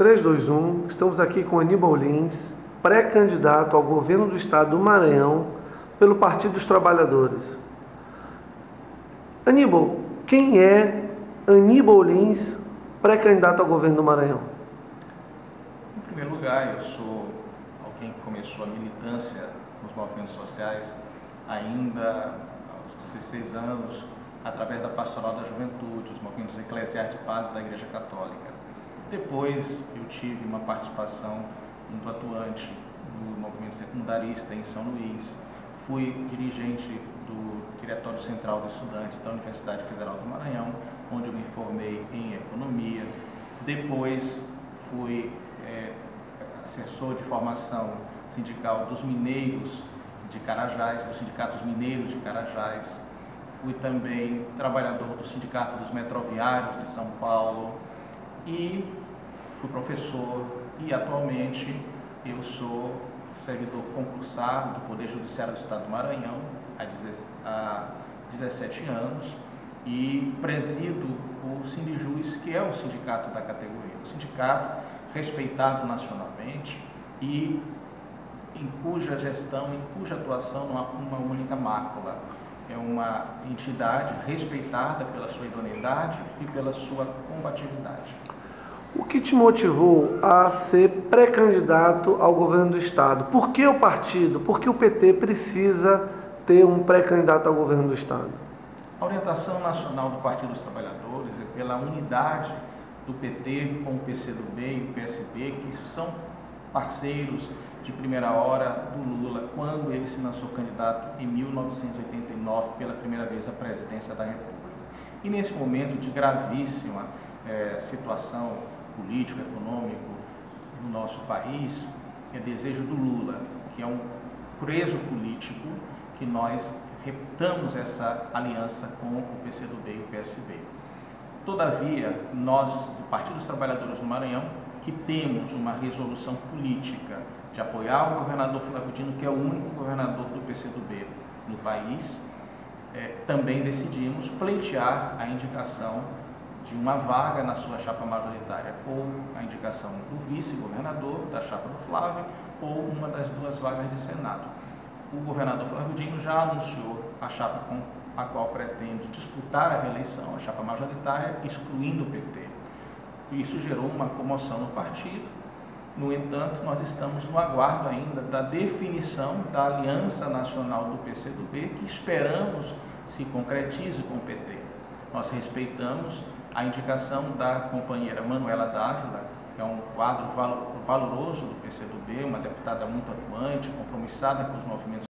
3, 2, 1. Estamos aqui com Aníbal Lins, pré-candidato ao governo do estado do Maranhão pelo Partido dos Trabalhadores. Aníbal, quem é Aníbal Lins, pré-candidato ao governo do Maranhão? Em primeiro lugar, eu sou alguém que começou a militância nos movimentos sociais ainda aos 16 anos, através da Pastoral da Juventude, os movimentos eclesiais de da Igreja Católica. Depois eu tive uma participação muito atuante no movimento secundarista em São Luís. Fui dirigente do Diretório Central de Estudantes da Universidade Federal do Maranhão, onde eu me formei em economia. Depois fui é, assessor de formação sindical dos mineiros de Carajás, dos sindicatos mineiros de Carajás. Fui também trabalhador do Sindicato dos Metroviários de São Paulo e fui professor e atualmente eu sou servidor concursado do Poder Judiciário do Estado do Maranhão há 17 anos e presido o Sindijus, que é o sindicato da categoria, o sindicato respeitado nacionalmente e em cuja gestão, em cuja atuação não há uma única mácula. É uma entidade respeitada pela sua idoneidade e pela sua combatividade. O que te motivou a ser pré-candidato ao governo do Estado? Por que o partido, por que o PT precisa ter um pré-candidato ao governo do Estado? A orientação nacional do Partido dos Trabalhadores é pela unidade do PT com o PCdoB e o PSB, que são parceiros de primeira hora do Lula, se lançou candidato em 1989 pela primeira vez à presidência da República. E nesse momento de gravíssima é, situação político, econômico no nosso país, é desejo do Lula, que é um preso político, que nós reptamos essa aliança com o PCdoB e o PSB. Todavia, nós, do Partido dos Trabalhadores do Maranhão, que temos uma resolução política de apoiar o governador Flávio Dino, que é o único governador do PCdoB no país, é, também decidimos pleitear a indicação de uma vaga na sua chapa majoritária, ou a indicação do vice-governador da chapa do Flávio, ou uma das duas vagas de Senado. O governador Flávio Dino já anunciou a chapa com a qual pretende disputar a reeleição, a chapa majoritária, excluindo o PT. Isso gerou uma comoção no partido. No entanto, nós estamos no aguardo ainda da definição da aliança nacional do PCdoB, que esperamos se concretize com o PT. Nós respeitamos a indicação da companheira Manuela Dávila, que é um quadro valoroso do PCdoB, uma deputada muito atuante, compromissada com os movimentos